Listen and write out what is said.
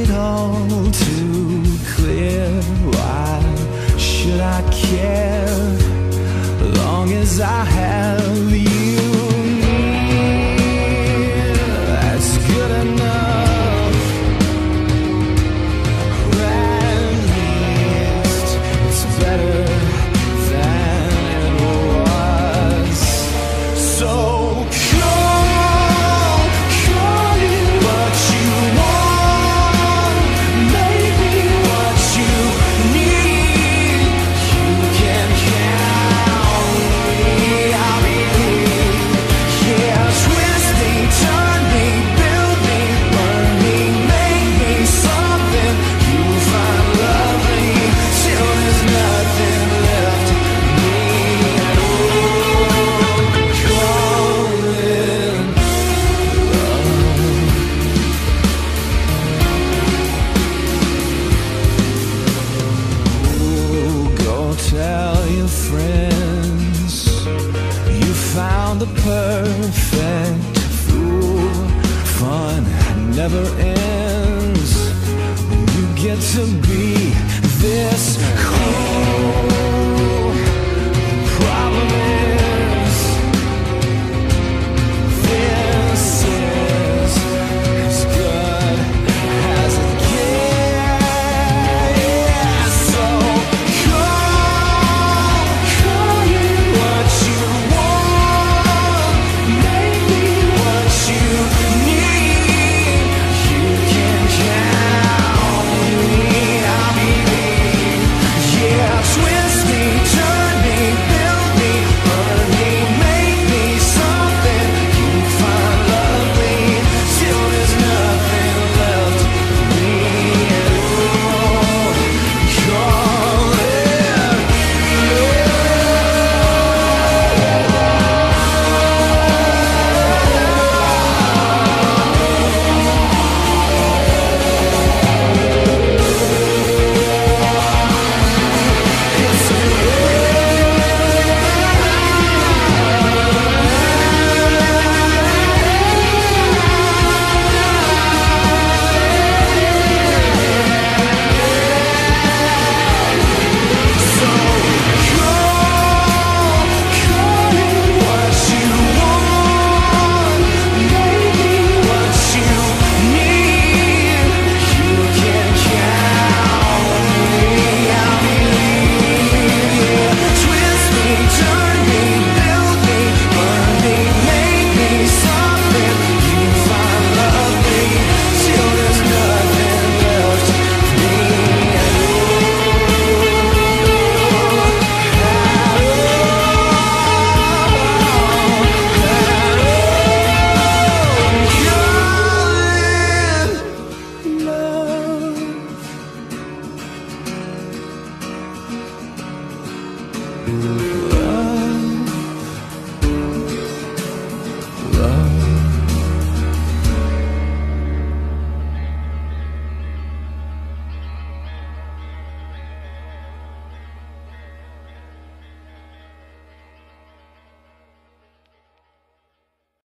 it all too clear. Why should I care? your friends. You found the perfect fool. Fun never ends. When you get to be this cool. Ooh.